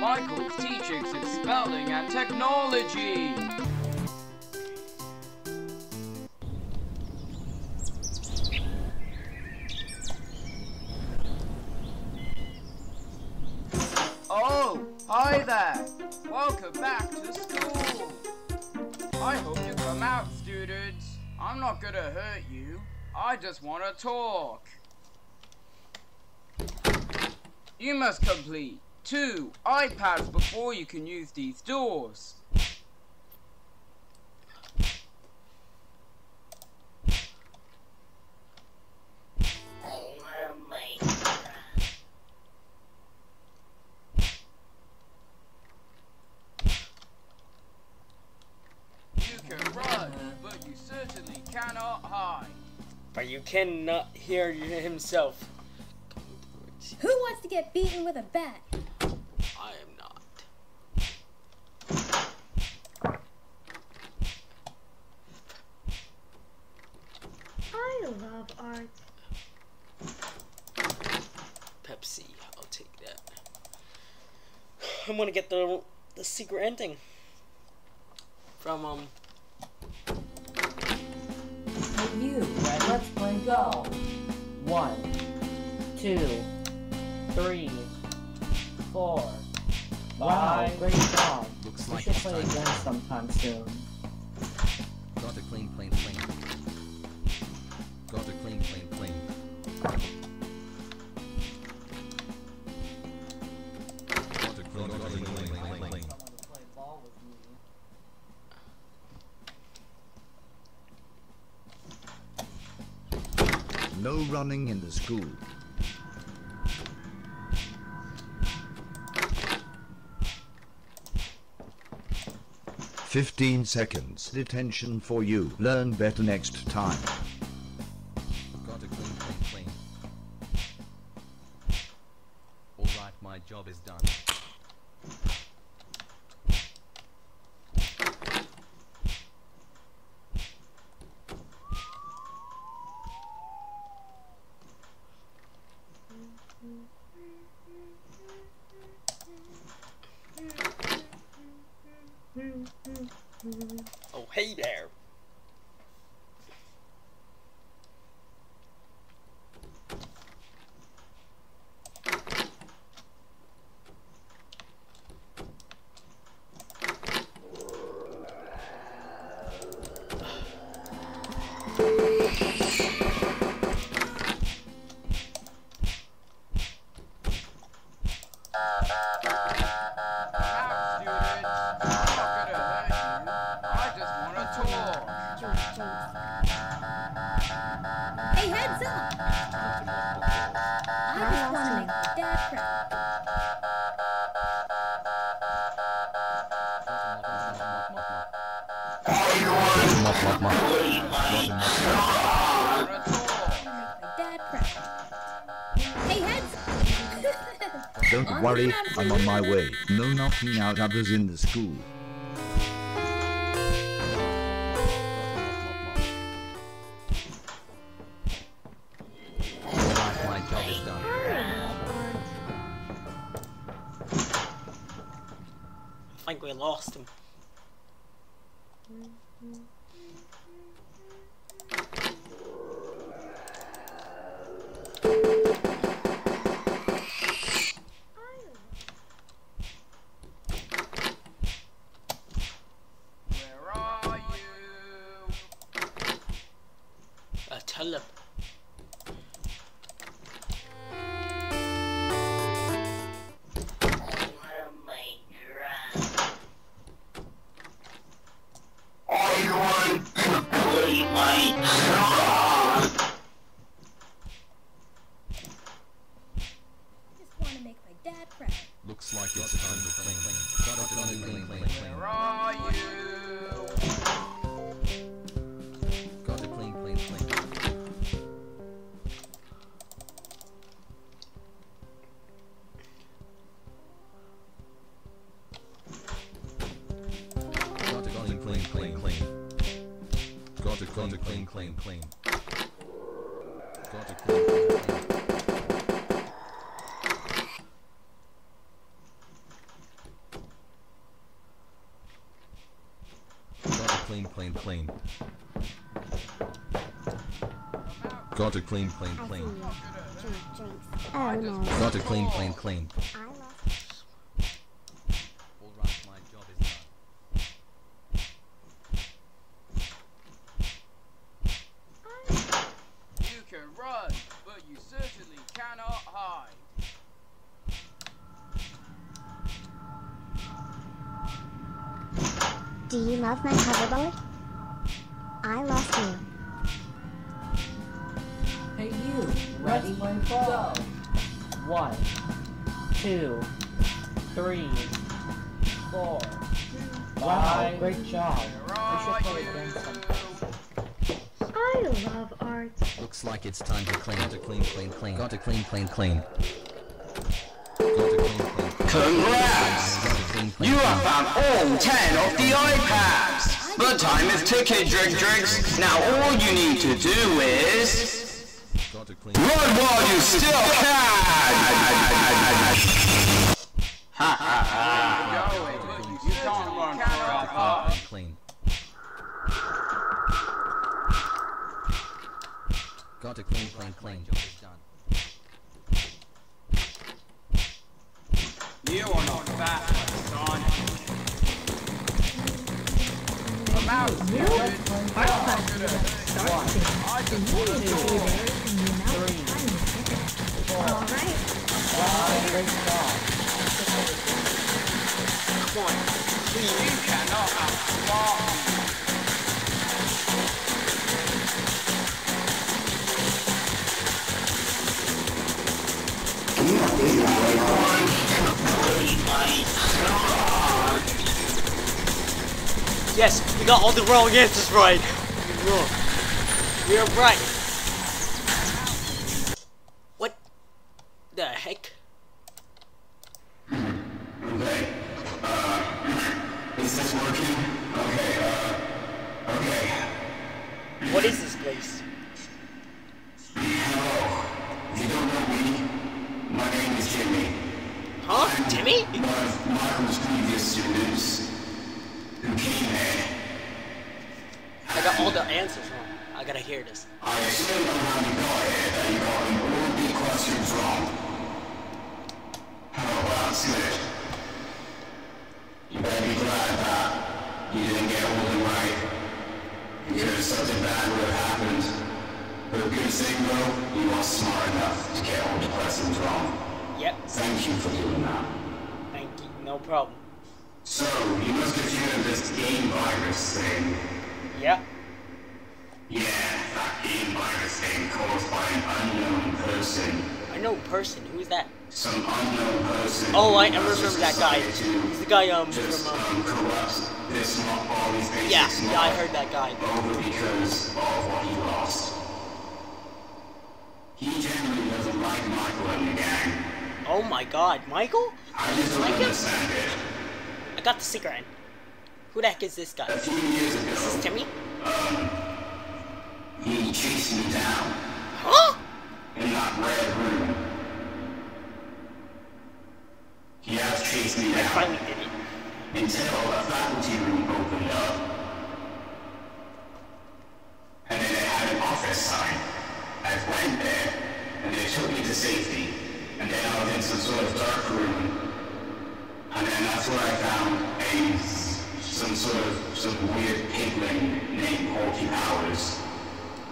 Michael's teaching spelling and technology. Oh, hi there. Welcome back to school. I hope you come out, students. I'm not gonna hurt you. I just want to talk. You must complete two iPads before you can use these doors. You can run, but you certainly cannot hide. But you cannot hear himself. Who wants to get beaten with a bat? I am not. I love art. Pepsi, I'll take that. I'm gonna get the the secret ending from um. You, Red, let's play go. One, two, three, four. Wow, Five. great job. Looks We like should play time. again sometime soon. Got a clean, clean, clean. No running in the school. Fifteen seconds detention for you. Learn better next time. Got a clean, clean, clean. Alright, my job is done. Heads up! Don't worry, I'm on my way. No knocking out others in the school. I think we lost him. Where are you? Uh, clean. Got to clean. Got to clean, clean, clean. Got to clean, clean, clean. Oh, Got to clean, clean, clean. Do you love my cover boy? I love you. Hey you, ready, go. One, two, three, four, five. Great job. Where should play again sometime. I love art. Looks like it's time to clean. Gotta clean, clean, clean. Gotta clean, clean, clean. Gotta clean, clean. Congrats! Found all 10 of the iPads! The time is ticking, Drink Drinks. Now all you need to do is... Run while you still can! Ha ha ha! Run forever. Clean. Clean, clean. You are not fast I'm out, dude. I'm not gonna hurt you. I just want to toy. Alright. Five. Great job. Come on. You cannot outsmart me. Yes, we got all the wrong answers right. We are right. What the heck? Okay. Uh, Is this working? Okay, uh, okay. What is this place? Hello. You don't know me? My name is Jimmy. Huh? Timmy? One of Michael's previous students. I got all the answers wrong. I gotta hear this. I still don't how you that you got all the questions wrong. Well, that's good. You better be glad that you didn't get all of them right. Because something bad would have happened. But the good thing though, you are smart enough to get all the questions wrong. Yep. Thank you for doing that. Thank you. No problem. So, you must have heard of this game virus thing. Yeah. Yeah, that game virus thing caused by an unknown person. I know person. Who's that? Some unknown person. Oh, I, I remember that guy. He's the guy um Just from um. um, corrupt this mo- all these basic Yeah, yeah, I heard that guy. Over because of what he lost. He generally doesn't like Michael and the gang. Oh my God, Michael? I just don't Like him? it. I got the secret. end. Who the heck is this guy? A few years Is this ago, Timmy? Um, he chased me down Huh? in that red room. He has chased me I down. finally did it. until a faculty room opened up. And then it had an office sign. I went there, and they took me to safety. And then I was in some sort of dark room. And then that's where I found a, some sort of, some weird pigling named Hulky Powers.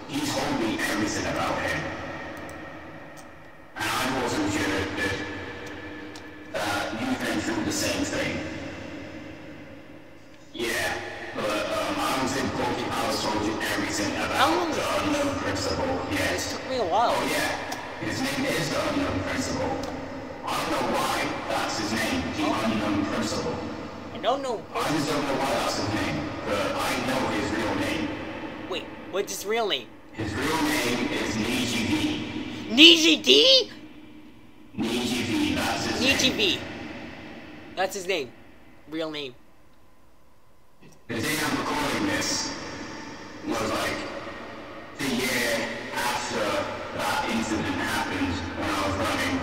He told me everything about him. And I wasn't sure that, that you've been through the same thing. Yeah, but um, I don't think Pokey Powers told you everything about the unknown principle yet. Took me a while. Oh yeah, his name is the unknown principle. I don't know. I just don't know his name, but I know his real name. Wait, what's his real name? His real name is Niji V. Niji D? Niji V, that's his Niji name. V. That's his name. Real name. The day I'm recording this was like the year after that incident happened when I was running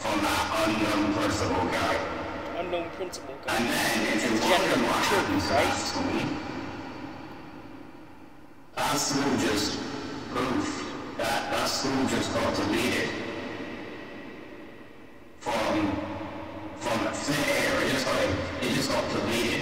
from that unknown principal guy known principle goes. It's right? Aslan just proof. that Aslan just got to lead it. from from a fair area. It just got deleted.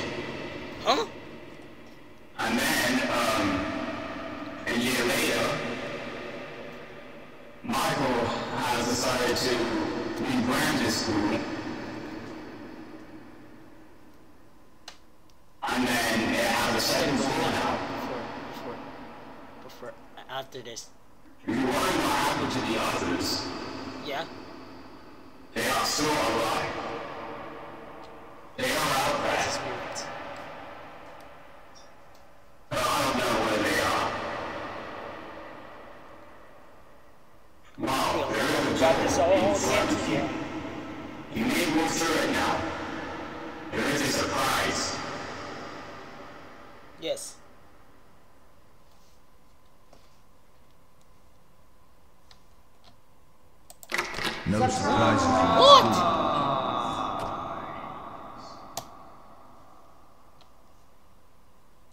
No surprises. What?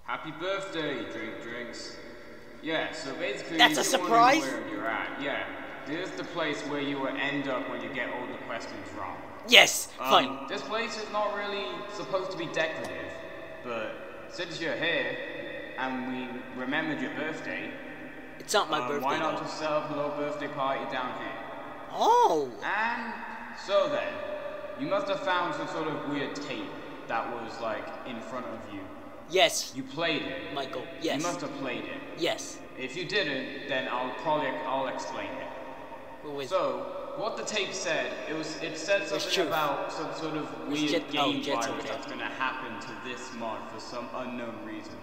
Happy birthday, drink drinks. Yeah, so basically, That's a you're wondering surprise? Where you're at, yeah. This is the place where you will end up when you get all the questions wrong. Yes, Um, fine. This place is not really supposed to be decorative, but since you're here and we remembered your birthday, It's not my um, birthday. why not though. just set up a little birthday party down here? Oh! And so then, you must have found some sort of weird tape that was like in front of you. Yes, You played it. Michael. Yes. You must have played it. Yes. If you didn't, then I'll probably I'll explain it. Who is So, what the tape said, it was it said something about some sort of weird Jet- oh, game Jet's virus okay. that's gonna happen to this mod for some unknown reason.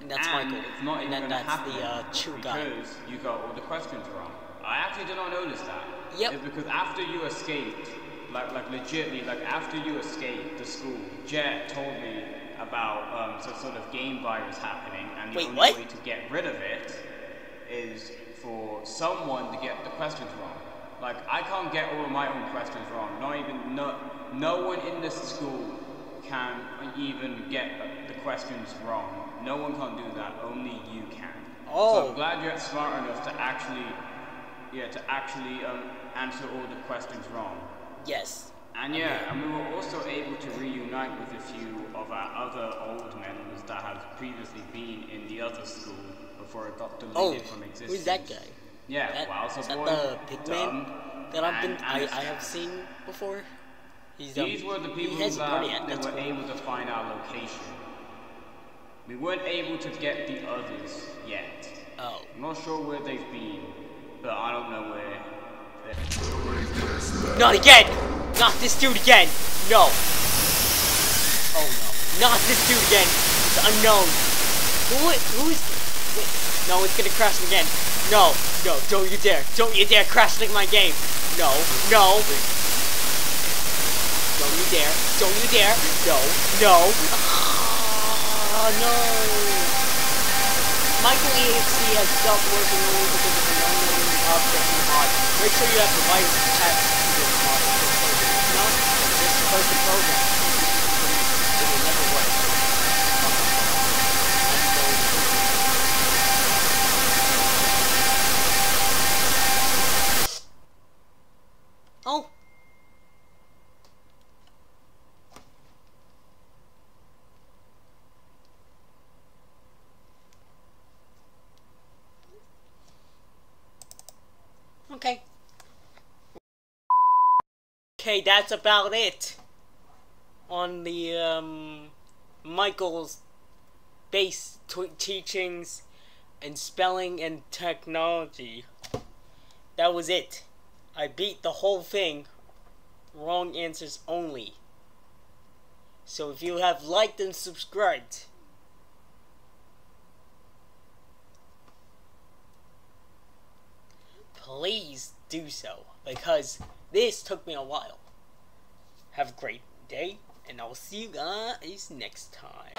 And that's and Michael. It's not even and then gonna that's happen the uh, Chew guy. because you got all the questions wrong. I actually did not notice that. Yep. It's because after you escaped, like like legitly, like after you escaped the school, Jet told me about um, some sort of game virus happening, and the Wait, only what? way to get rid of it is for someone to get the questions wrong. Like I can't get all of my own questions wrong. Not even no no one in this school can even get the questions wrong. No one can do that. Only you can. Oh. So. I'm glad you're smart enough to actually, yeah, to actually um, answer all the questions wrong. Yes. And yeah, and we were also able to reunite with a few of our other old members that have previously been in the other school before it got deleted Oh, from existence. who's that guy? Yeah, That, Wowza is that Boy, the pigman that I've been I, I have seen before? He's um, These were the people he has a party that, at that were cool. able to find our location. We weren't able to get the others yet. Oh. I'm not sure where they've been, but I don't know where. Not again! Not this dude again! No! Oh no. Not this dude again! It's unknown. Who, who's... wait, No, it's gonna crash again. No, no, don't you dare. Don't you dare crash like my game. No, no. Don't you dare. Don't you dare. No, no. Ah, no. Michael EXC has stopped working only because of an unknown the. Make sure you have the virus attached to this mod. If not, program. Oh! Okay. Okay, that's about it on the um, Michael's base teachings and spelling and technology. That was it. I beat the whole thing. Wrong answers only. So if you have liked and subscribed, please do so because this took me a while. Have a great day, and I'll see you guys next time.